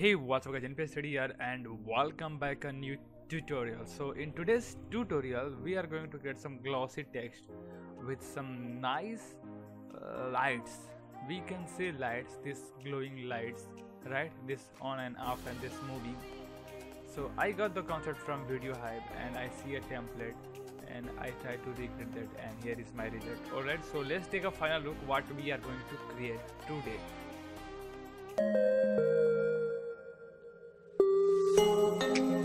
Hey what's up guys NPS 3D here and welcome back a new tutorial. So in today's tutorial we are going to get some glossy text with some nice uh, lights. We can see lights, this glowing lights, right? This on and off and this moving. So I got the concept from VideoHive and I see a template and I try to recreate that and here is my result. Alright so let's take a final look what we are going to create today. Alright,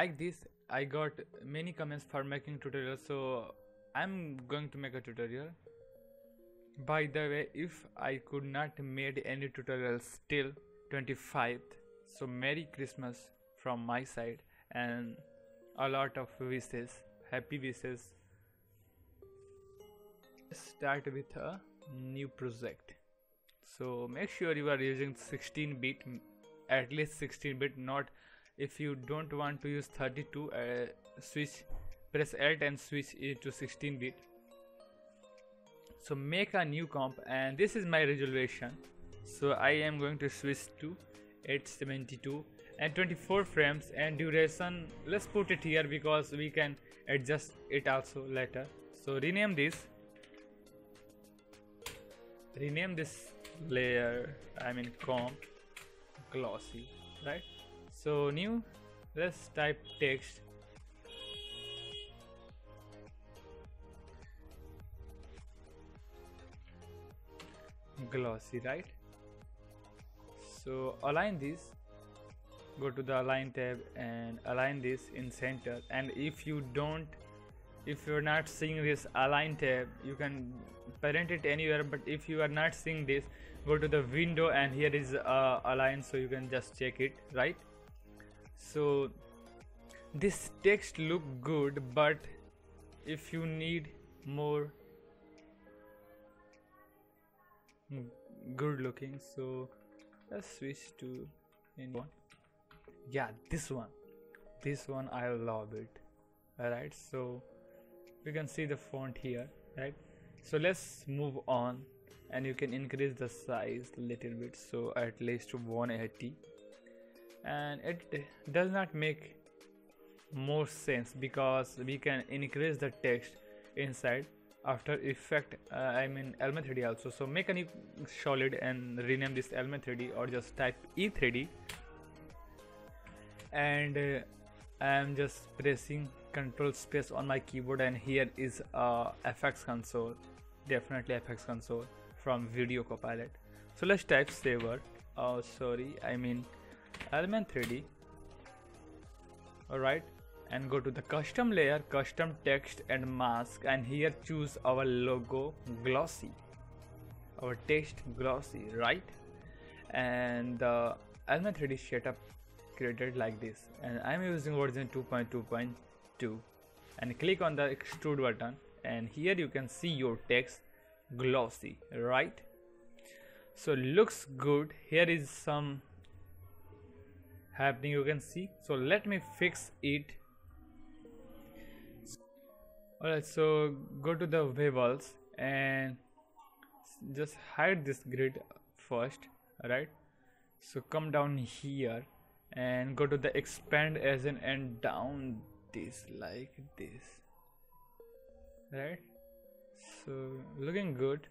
like this. I got many comments for making tutorials, so I'm going to make a tutorial. By the way, if I could not made any tutorials till 25th, so Merry Christmas from my side and a lot of wishes, happy wishes. Start with a new project. So make sure you are using 16 bit at least 16 bit not if you don't want to use 32 uh, switch press alt and switch it to 16 bit. So make a new comp and this is my resolution. So i am going to switch to 872 and 24 frames and duration. Let's put it here because we can adjust it also later. So rename this. Rename this layer i mean comp glossy right so new? Let's type text. Glossy right? So align this. Go to the align tab and align this in center. And if you don't if you're not seeing this align tab you can parent it anywhere. But if you are not seeing this go to the window and here is uh, align. So you can just check it right so this text look good but if you need more good looking so let's switch to in one yeah this one. This one i love it. Alright so you can see the font here right? So let's move on and you can increase the size a little bit. So at least 180 and it does not make more sense because we can increase the text inside after effect uh, i mean element 3d also. So make a new solid and rename this element 3d or just type e3d and uh, i am just pressing control space on my keyboard and here is uh, fx console definitely fx console from video copilot so let's type Saber. Oh sorry i mean element 3d alright and go to the custom layer custom text and mask and here choose our logo glossy. Our text glossy right? And the element 3d setup created like this. And i'm using version 2.2.2 and click on the extrude button. And here you can see your text glossy right? So looks good. Here is some happening you can see. So let me fix it. Alright so go to the bevels and just hide this grid first alright so come down here and go to the expand edges and down this like this right? So looking good.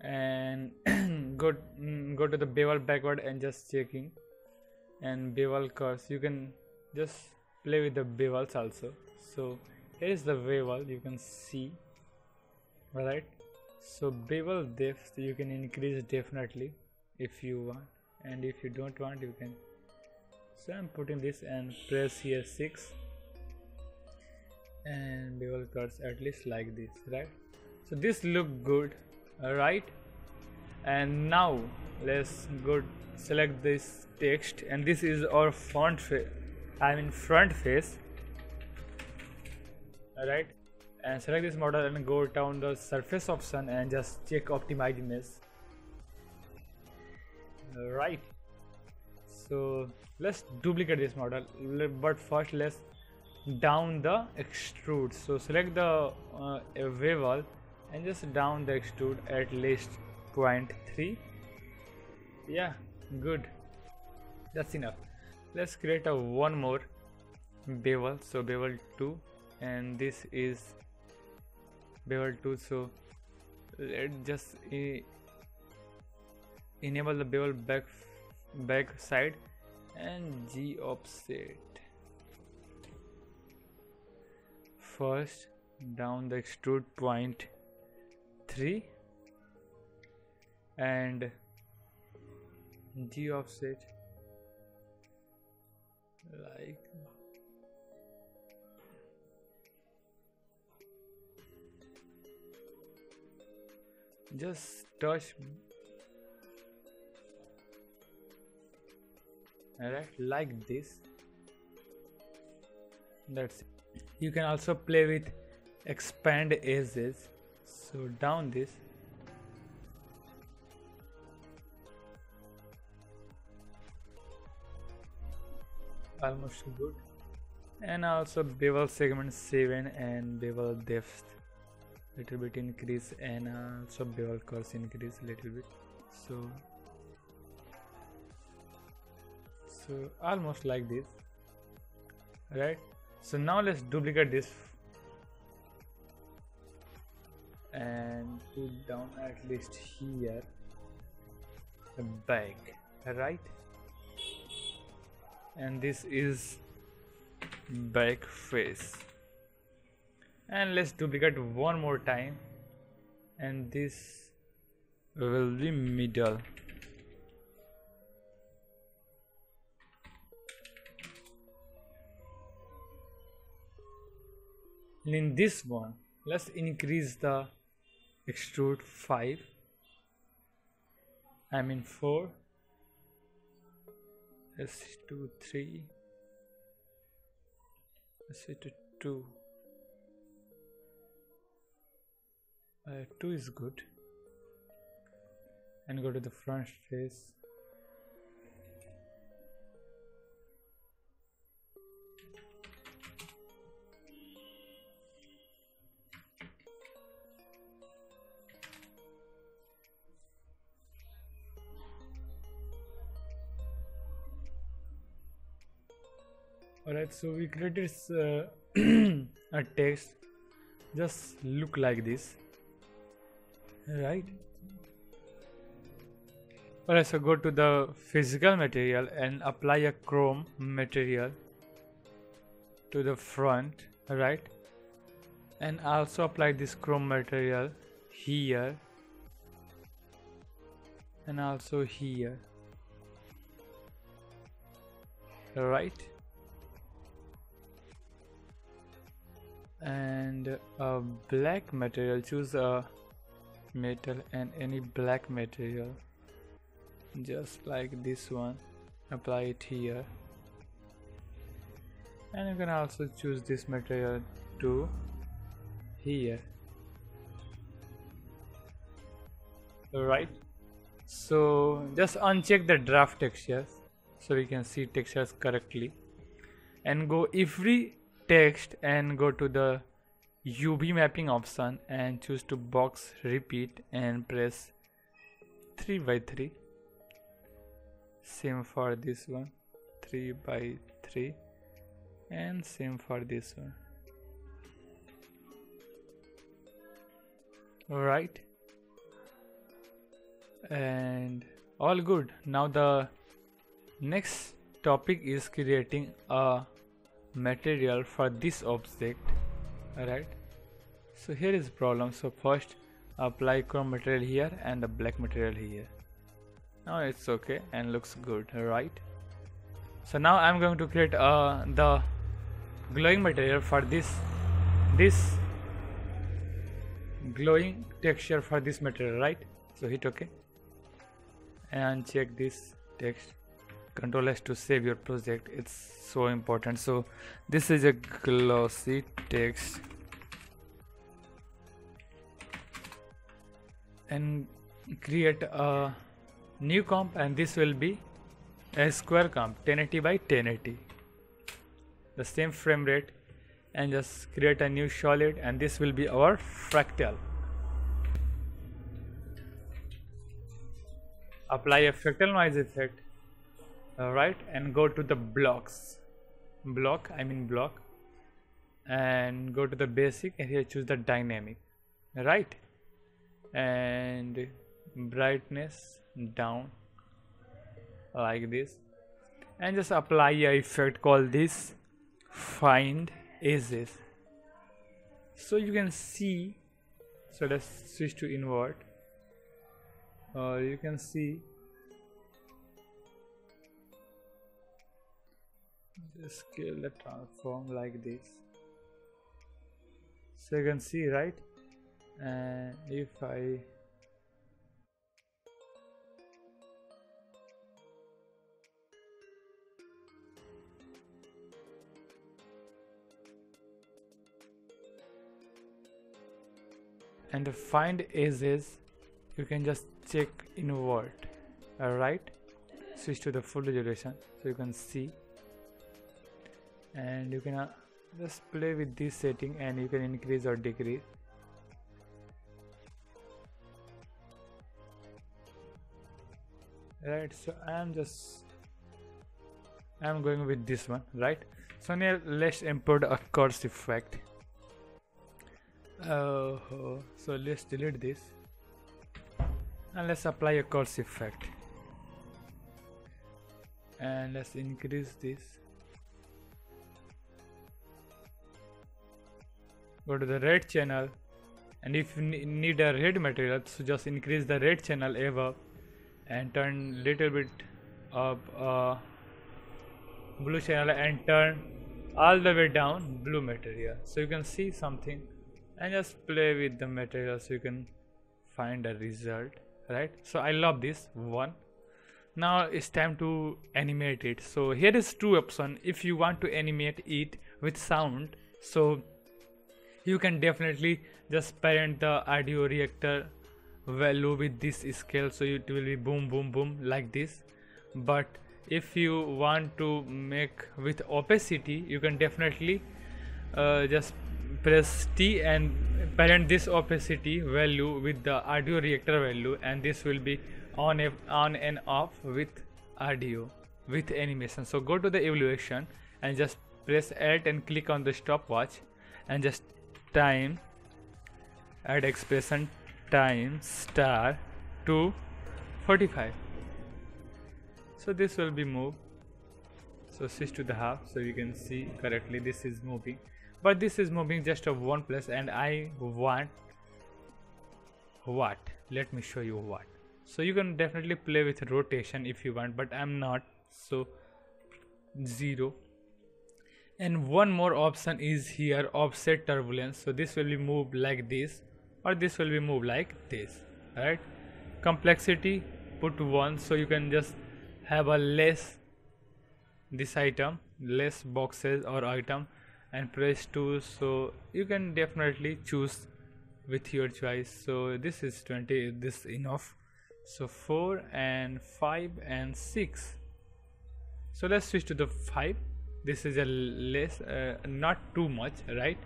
And go mm, go to the bevel backward and just checking and bevel curves you can just play with the bevels also. So here is the bevel you can see alright so bevel depth you can increase definitely if you want. And if you don't want you can. So I'm putting this and press here 6 and bevel curves at least like this right? So this look good right and now let's go select this text and this is our font face I mean front face. Alright and select this model and go down the surface option and just check optimize right so let's duplicate this model but first let's down the extrude. So select the uh, bevel and just down the extrude at least 0.3 yeah good. That's enough. Let's create a one more bevel. So bevel 2 and this is bevel 2 so let's just enable the bevel back back side and Z offset. First down the extrude point 3 and Z offset like just touch alright like this. That's it. you can also play with expand edges so down this almost good. And also bevel segment 7 and bevel depth little bit increase and also bevel curves increase little bit. So so almost like this right? So now let's duplicate this and put down at least here the back right and this is back face. And let's duplicate one more time. And this will be middle. And in this one let's increase the extrude 5 I mean 4 let's do 3 let's to 2 uh, 2 is good. And go to the front face alright so we created uh, a text. Just look like this. Right? Alright so go to the physical material and apply a chrome material to the front right? And also apply this chrome material here and also here. Right and a black material. Choose a metal and any black material just like this one. Apply it here. And you can also choose this material to here. Right so just uncheck the draft textures so we can see textures correctly. And go every text and go to the UV mapping option and choose to box repeat and press 3 by 3 same for this one 3 by 3 and same for this one. Alright. And all good. Now the next topic is creating a material for this object alright so here is problem. So first apply chrome material here and the black material here. Now it's okay and looks good right? So now I'm going to create uh, the glowing material for this this glowing texture for this material right? So hit ok and check this text control s to save your project. It's so important. So this is a glossy text. And create a new comp and this will be a square comp 1080 by 1080 the same frame rate and just create a new solid and this will be our fractal. Apply a fractal noise effect right and go to the blocks. Block I mean block. And go to the basic and here choose the dynamic. Right? And brightness down like this. And just apply a effect called this find edges so you can see so let's switch to invert. Uh, you can see scale the transform like this. So you can see right? And if I and the find edges you can just check invert alright? Switch to the full resolution. So you can see and you can uh, just play with this setting and you can increase or decrease. Right so I am just I am going with this one right? So now let's import a curves effect. Uh, so let's delete this. And let's apply a curves effect. And let's increase this go to the red channel. And if you need a red material so just increase the red channel above and turn little bit up uh, blue channel and turn all the way down blue material. So you can see something and just play with the material so you can find a result right? So i love this one. Now it's time to animate it. So here is two option. If you want to animate it with sound so you can definitely just parent the audio reactor value with this scale so it will be boom boom boom like this. But if you want to make with opacity you can definitely uh, just press T and parent this opacity value with the audio reactor value and this will be on, on and off with audio with animation. So go to the evolution and just press alt and click on the stopwatch and just time add expression time star to 45 so this will be moved. So switch to the half. So you can see correctly this is moving. But this is moving just of one place and I want what? Let me show you what. So you can definitely play with rotation if you want but I'm not. So zero and one more option is here offset turbulence. So this will be moved like this or this will be moved like this right? Complexity put one. So you can just have a less this item less boxes or item and press 2 so you can definitely choose with your choice. So this is 20 this enough. So 4 and 5 and 6 so let's switch to the 5 this is a less uh, not too much right?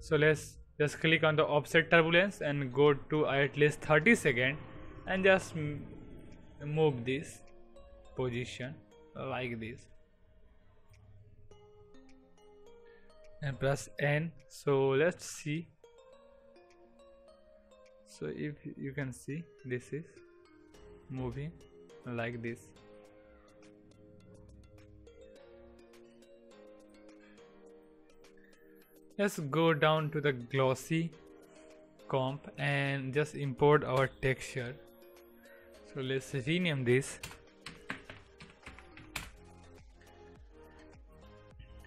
So let's just click on the offset turbulence and go to at least 30 second and just move this position like this. And press n so let's see. So if you can see this is moving like this let's go down to the glossy comp and just import our texture. So let's rename this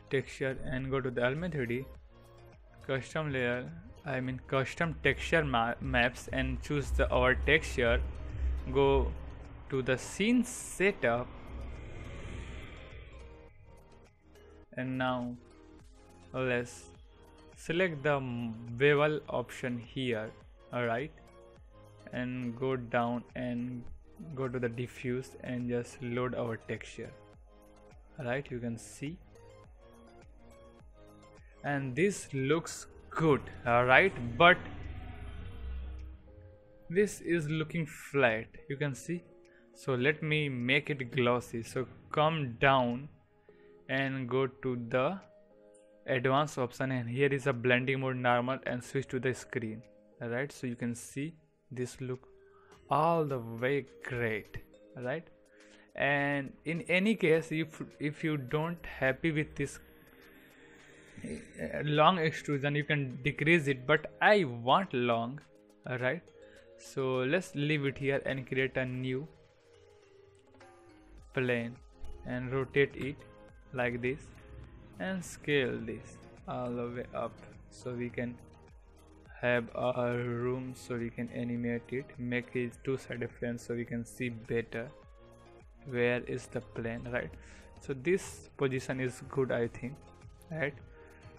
texture and go to the element 3d custom layer I mean custom texture ma maps and choose the our texture. Go to the scene setup. And now let's select the bevel option here alright? And go down and go to the diffuse and just load our texture. Alright you can see. And this looks good alright? But this is looking flat you can see. So let me make it glossy. So come down and go to the advanced option and here is a blending mode normal and switch to the screen. Alright so you can see this look all the way great right and in any case if if you don't happy with this uh, long extrusion you can decrease it but I want long alright? So let's leave it here and create a new plane and rotate it like this and scale this all the way up so we can have a room so we can animate it make it two-sided frame so we can see better where is the plane right? So this position is good I think right?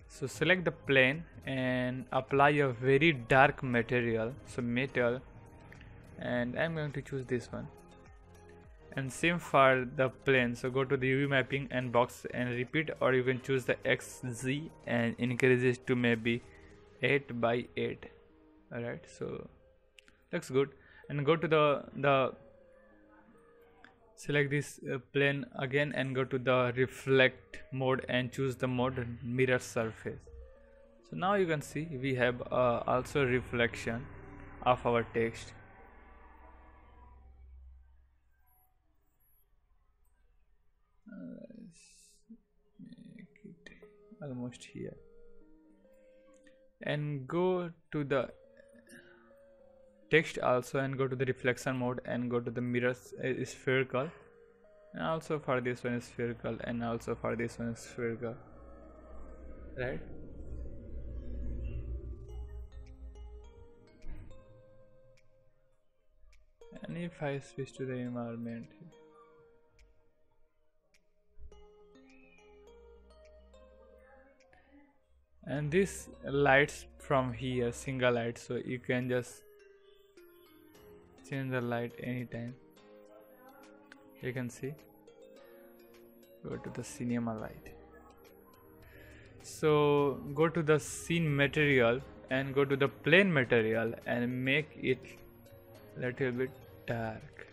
So select the plane and apply a very dark material so metal and I'm going to choose this one and same for the plane. So go to the UV mapping and box and repeat or you can choose the XZ and increase it to maybe 8 by 8 alright so looks good. And go to the the select this uh, plane again and go to the reflect mode and choose the mode mirror surface. So now you can see we have uh, also reflection of our text almost here. And go to the text also and go to the reflection mode and go to the mirror uh, spherical. And also for this one is spherical and also for this one is spherical. Right? And if I switch to the environment and this lights from here single light so you can just change the light anytime. You can see. Go to the cinema light. So go to the scene material and go to the plane material and make it little bit dark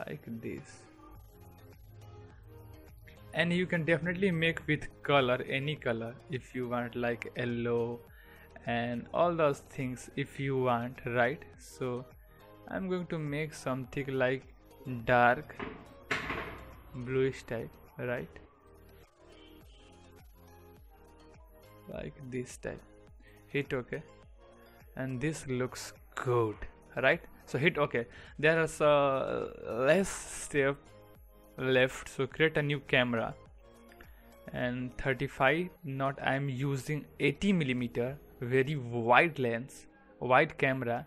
like this and you can definitely make with color any color if you want like yellow and all those things if you want right? So I'm going to make something like dark bluish type right? Like this type. Hit ok and this looks good right? So hit ok there is a less step left so create a new camera. And 35 not i'm using 80 millimeter very wide lens wide camera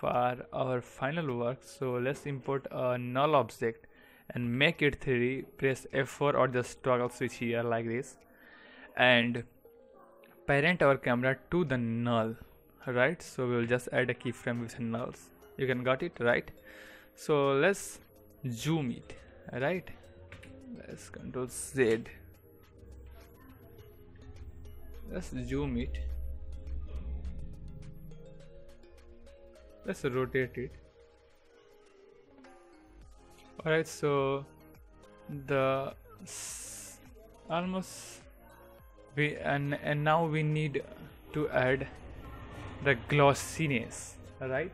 for our final work. So let's import a null object and make it 3D press F4 or just toggle switch here like this. And parent our camera to the null right? So we'll just add a keyframe with nulls. You can got it right? So let's zoom it right? Let's control Z. Let's zoom it. Let's rotate it. Alright so the almost we and and now we need to add the glossiness right?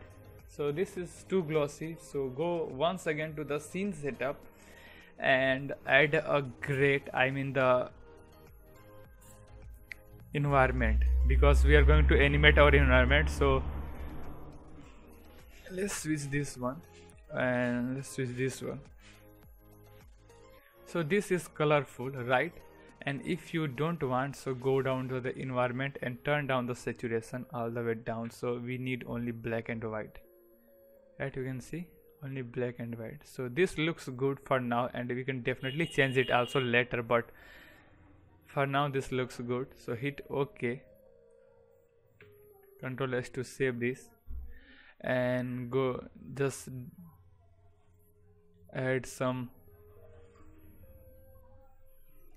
So this is too glossy. So go once again to the scene setup and add a great I mean the environment. Because we are going to animate our environment so let's switch this one. And let's switch this one. So this is colorful right? And if you don't want so go down to the environment and turn down the saturation all the way down. So we need only black and white. Right you can see only black and white. So this looks good for now and we can definitely change it also later but for now this looks good. So hit ok. Control s to save this and go just add some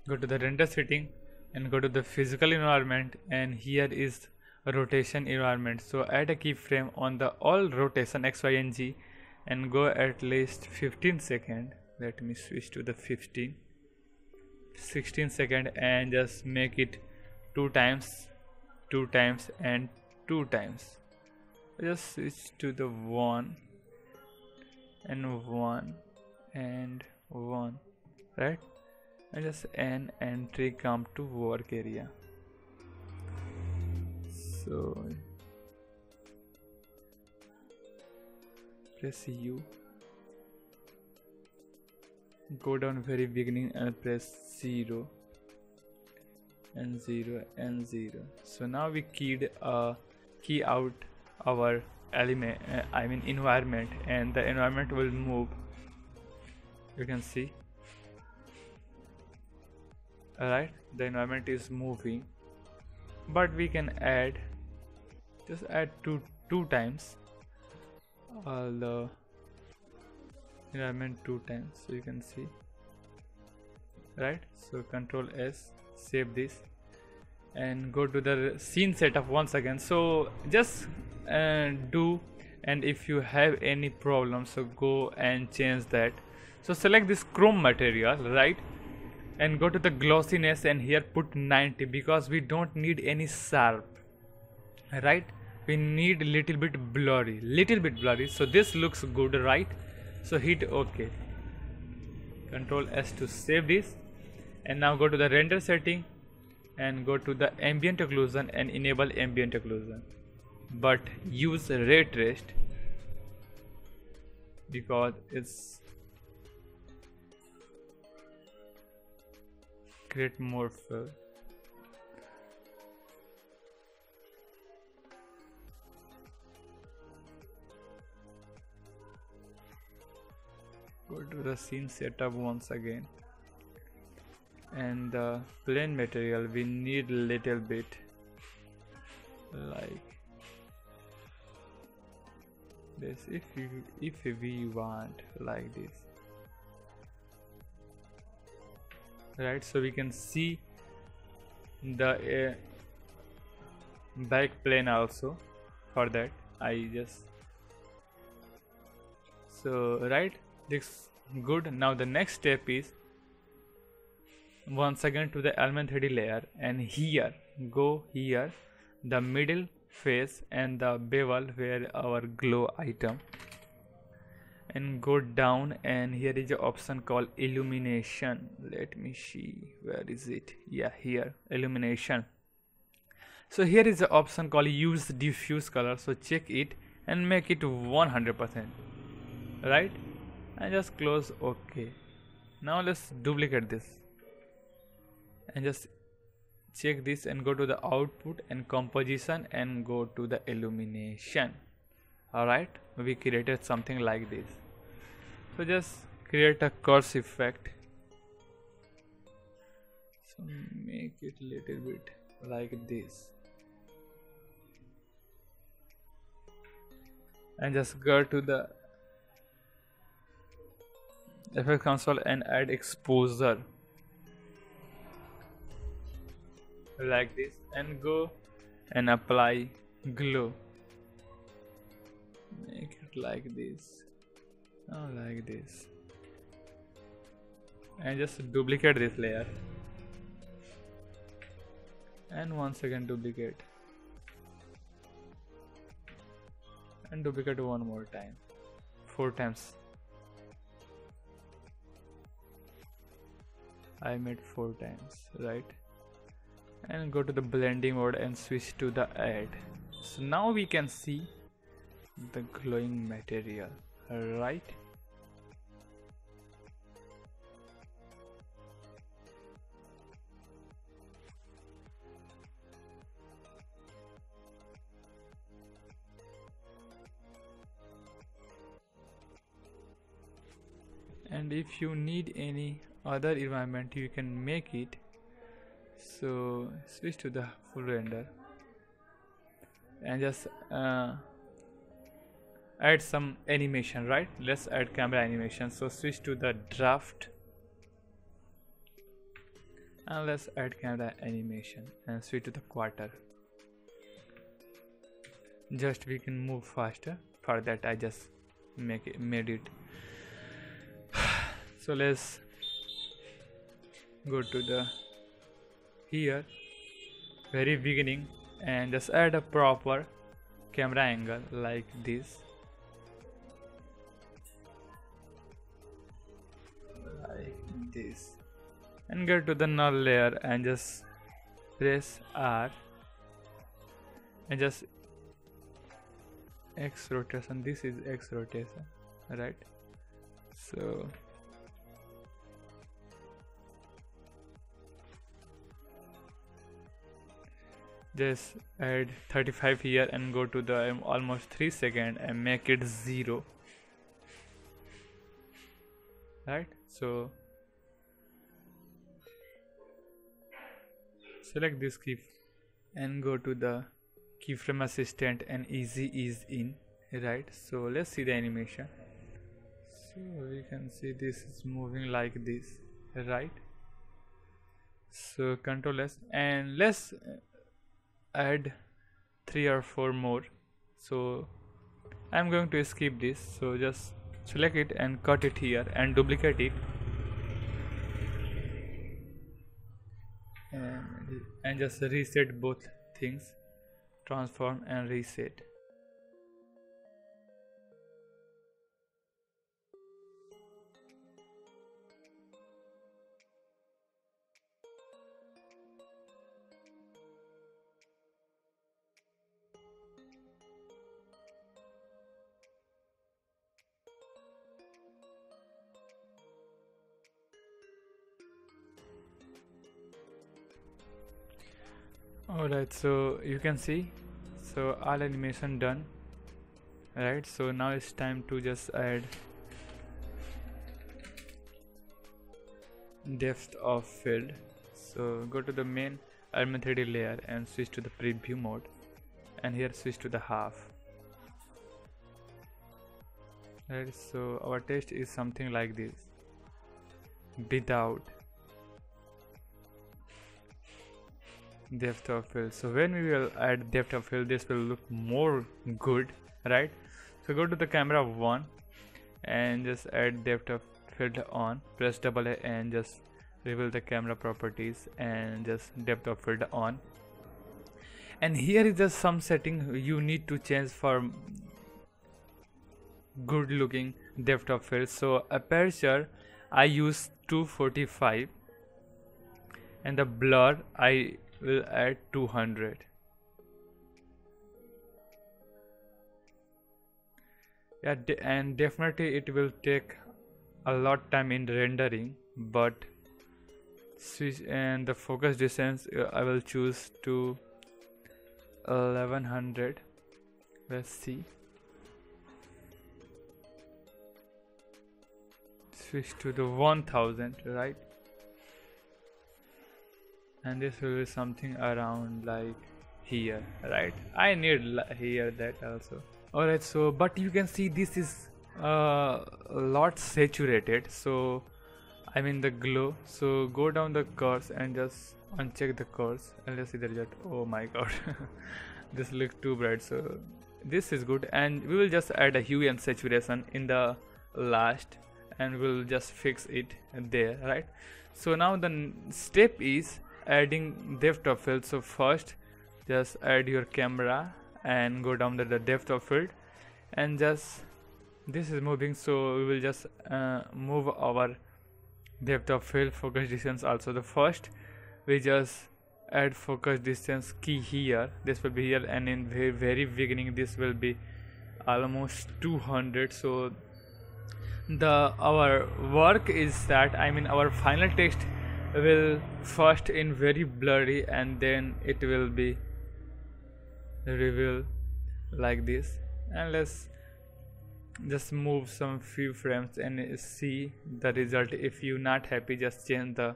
go to the render setting and go to the physical environment and here is rotation environment. So add a keyframe on the all rotation x y and z and go at least 15 second. Let me switch to the 15 16 second and just make it two times two times and two times. Just switch to the one and one and one right? And just an entry come to work area. So press U. Go down very beginning and press 0 and 0 and 0 so now we keyed a key out our element uh, I mean environment and the environment will move. You can see. Alright the environment is moving. But we can add just add two two times all the environment two times so you can see. Right? So control s save this and go to the scene setup once again. So just uh, do and if you have any problem so go and change that. So select this chrome material right? And go to the glossiness and here put 90 because we don't need any sharp right we need a little bit blurry little bit blurry. So this looks good right? So hit ok. Control s to save this. And now go to the render setting and go to the ambient occlusion and enable ambient occlusion. But use ray traced because it's create more fill go to the scene setup once again. And the plane material we need little bit like this if you if we want like this. Right so we can see the uh, back plane also for that. I just so right this good. Now the next step is once again to the element 3d layer and here. Go here the middle face and the bevel where our glow item. And go down and here is the option called illumination. Let me see where is it? Yeah here illumination. So here is the option called use diffuse color. So check it and make it 100% right and just close ok now let's duplicate this. And just check this and go to the output and composition and go to the illumination. Alright we created something like this. So just create a curves effect. So make it little bit like this. And just go to the effect console and add exposure. Like this and go and apply glow. Make it like this. Oh like this. And just duplicate this layer. And once again duplicate. And duplicate one more time. Four times I made four times right? And go to the blending mode and switch to the add. So now we can see the glowing material right? And if you need any other environment you can make it. So switch to the full render. And just uh, add some animation right? Let's add camera animation. So switch to the draft. And let's add camera animation and switch to the quarter. Just we can move faster. For that I just make it made it. So let's go to the here very beginning and just add a proper camera angle like this. Like this. And go to the null layer and just press R. And just X rotation. This is X rotation right? So just add 35 here and go to the um, almost 3 second and make it 0 right? So select this key and go to the keyframe assistant and easy ease in. Right? So let's see the animation. So we can see this is moving like this. Right? So control s. And let's add three or four more. So I'm going to skip this. So just select it and cut it here and duplicate it. And, just reset both things. Transform and reset alright so you can see. So all animation done. Right so now it's time to just add depth of field. So go to the main element 3d layer and switch to the preview mode. And here switch to the half. Right so our test is something like this. Without depth of field so when we will add depth of field this will look more good right? So go to the camera one and just add depth of field on. Press double a and just reveal the camera properties and just depth of field on. And here is just some setting you need to change for good looking depth of field so aperture i use 245 and the blur i will add 200 yeah de and definitely it will take a lot time in rendering but switch and the focus distance uh, I will choose to 1100 let's see. Switch to the 1000 right and this will be something around like here right? I need here that also. Alright so but you can see this is uh, a lot saturated. So I mean the glow. So go down the curves and just uncheck the curves and let's see the result. Oh my god. This looks too bright. So this is good. And we will just add a hue and saturation in the last and we'll just fix it there right? So now the step is adding depth of field. So first just add your camera and go down to the depth of field. And just this is moving so we will just uh, move our depth of field focus distance also. The first we just add focus distance key here. This will be here and in very, very beginning this will be almost 200 so the our work is that i mean our final text will first in very blurry and then it will be reveal like this. And let's just move some few frames and see the result. If you not happy just change the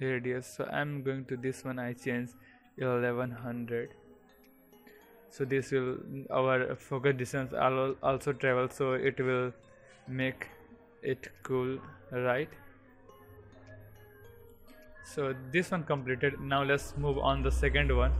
radius. So i'm going to this one i change 1100 so this will our focus distance also travel. So it will make it cool right? So this one completed. Now let's move on the second one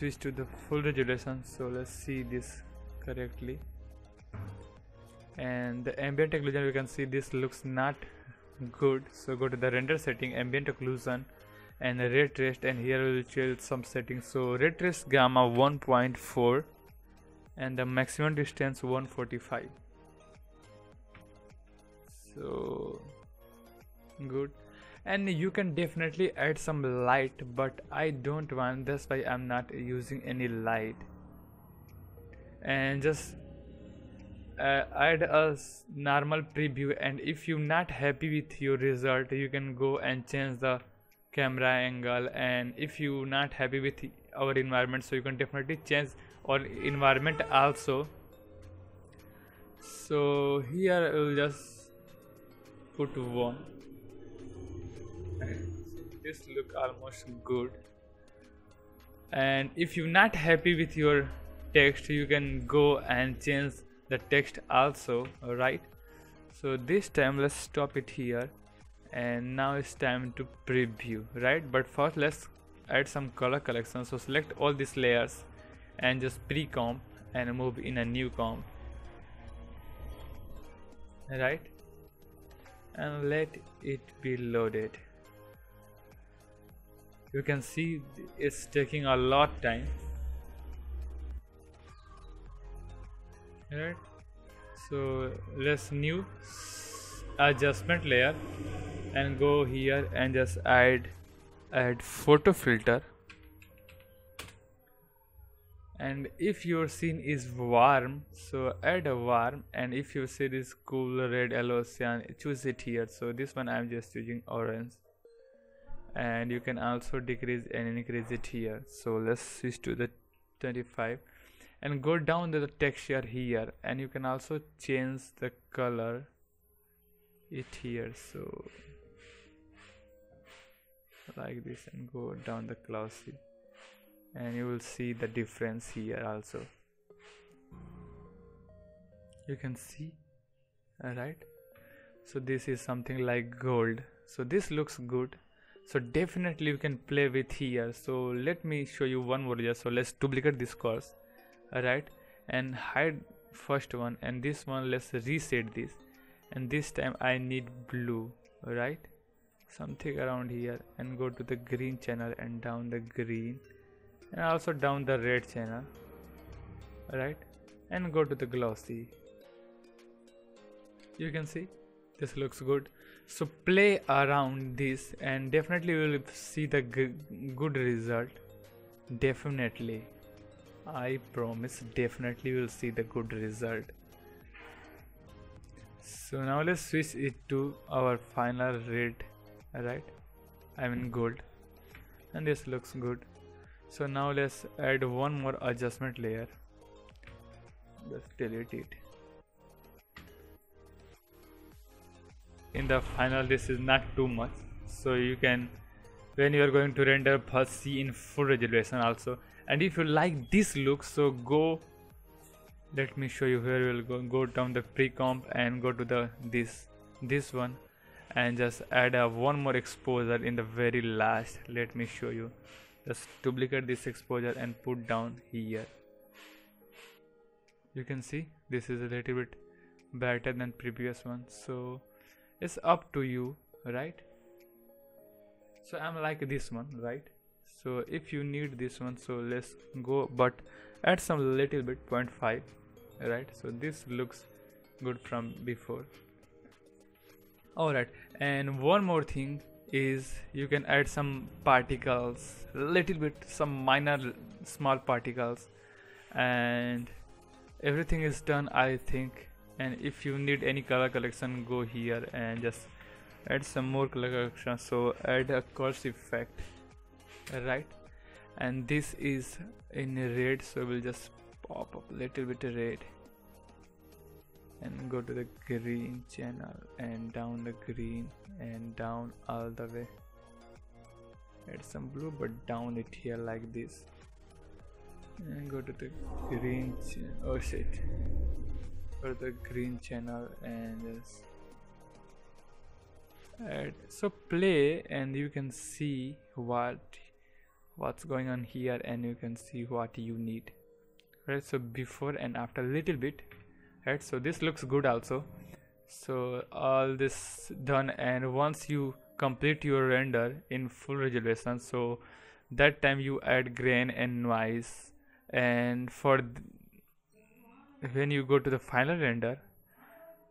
switch to the full resolution so let's see this correctly. And the ambient occlusion we can see this looks not good. So go to the render setting ambient occlusion and ray trace and here we will change some settings. So ray trace gamma 1.4 and the maximum distance 145 so good and you can definitely add some light but I don't want that's why I'm not using any light. And just uh, add a normal preview. And if you're not happy with your result you can go and change the camera angle. And if you're not happy with our environment so you can definitely change our environment also. So here I will just put one this look almost good. And if you're not happy with your text you can go and change the text also right so this time let's stop it here. And now it's time to preview right? But first let's add some color correction. So select all these layers and just pre-comp and move in a new comp right? And let it be loaded you can see it's taking a lot time. Right? So let's new adjustment layer and go here and just add add photo filter. And if your scene is warm so add a warm. And if you see this cool red yellow cyan choose it here. So this one i'm just using orange and you can also decrease and increase it here. So let's switch to the 25 and go down to the texture here. And you can also change the color it here. So like this and go down the glossy. And you will see the difference here also. You can see alright? So this is something like gold. So this looks good so definitely you can play with here. So let me show you one more just so let's duplicate this course. Alright? And hide first one and this one let's reset this. And this time I need blue. Right something around here and go to the green channel and down the green. And also down the red channel. Right and go to the glossy. You can see? This looks good so play around this and definitely you will see the good result. Definitely. I promise definitely you will see the good result. So now let's switch it to our final red right? I mean gold. And this looks good. So now let's add one more adjustment layer. Just delete it in the final this is not too much. So you can when you are going to render first see in full resolution also. And if you like this look so go let me show you where we'll go go down the pre-comp and go to the this this one. And just add a one more exposure in the very last. Let me show you. Just duplicate this exposure and put down here. You can see this is a little bit better than previous one. So it's up to you right? So i'm like this one right? So if you need this one so let's go but add some little bit 0.5 right? So this looks good from before. Alright and one more thing is you can add some particles little bit some minor small particles and everything is done I think and if you need any color correction go here and just add some more color correction so add a curves effect right? And this is in red so we'll just pop up a little bit red. And go to the green channel and down the green and down all the way. Add some blue but down it here like this. And go to the green oh shit to the green channel and just add so play and you can see what what's going on here and you can see what you need. Right so before and after a little bit. Right so this looks good also. So all this done and once you complete your render in full resolution so that time you add grain and noise. And for when you go to the final render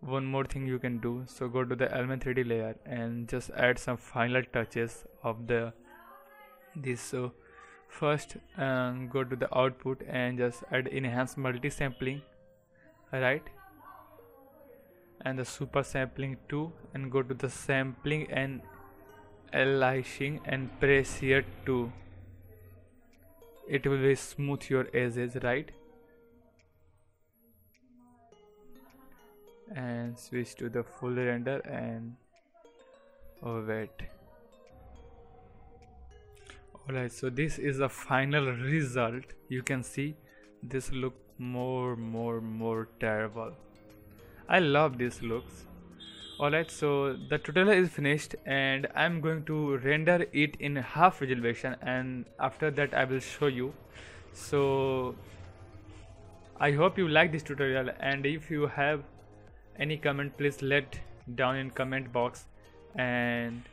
one more thing you can do. So go to the element 3d layer and just add some final touches of the this. So first um, go to the output and just add enhance multi-sampling right? And the super sampling 2 and go to the sampling and aliasing and press here 2 it will be smooth your edges right and switch to the full render and oh wait alright so this is the final result. You can see this look more more more terrible. I love these looks. Alright so the tutorial is finished and I'm going to render it in half resolution and after that I will show you. So I hope you like this tutorial and if you have any comment please let down in comment box. And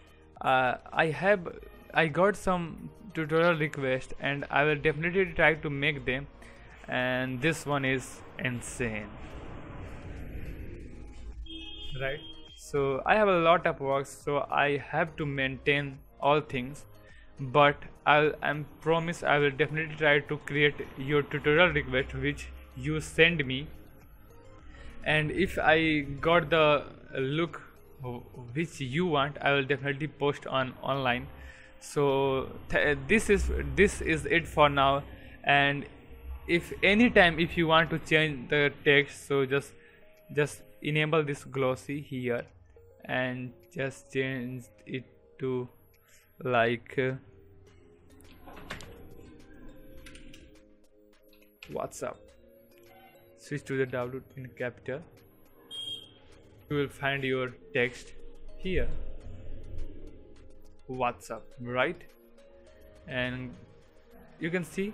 uh, I have I got some tutorial request and I will definitely try to make them. And this one is insane. Right? So I have a lot of work so I have to maintain all things. But I'll I'm promise I will definitely try to create your tutorial request which you send me and if I got the look which you want I will definitely post on online. So th this is this is it for now. And if anytime if you want to change the text so just just enable this glossy here and just change it to like uh, what's up switch to the w in capital. You will find your text here. WhatsApp right? And you can see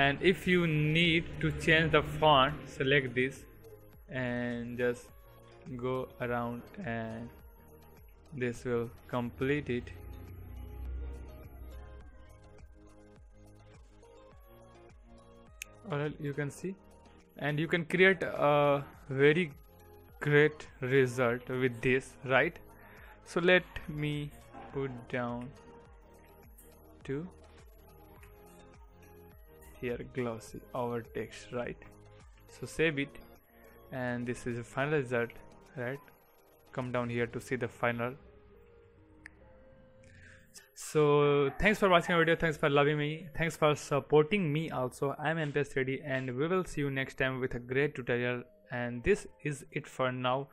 and if you need to change the font select this and just go around and this will complete it. Alright, you can see and you can create a very great result with this right? So let me put down to here glossy over text right? So save it. And this is the final result right? Come down here to see the final so thanks for watching our video. Thanks for loving me. Thanks for supporting me also. I'm NPS 3D and we will see you next time with a great tutorial. And this is it for now.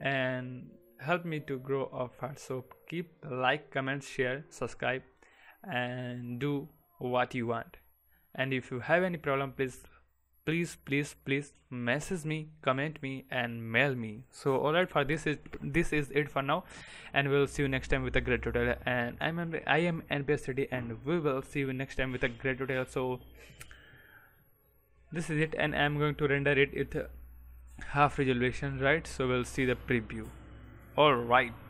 And help me to grow up fast. So keep like comment share subscribe and do what you want. And if you have any problem please please please please message me comment me and mail me. So alright for this is this is it for now. And we'll see you next time with a great tutorial. And i'm i am NPS 3D and we will see you next time with a great tutorial. So this is it and i'm going to render it with half resolution right? So we'll see the preview. All right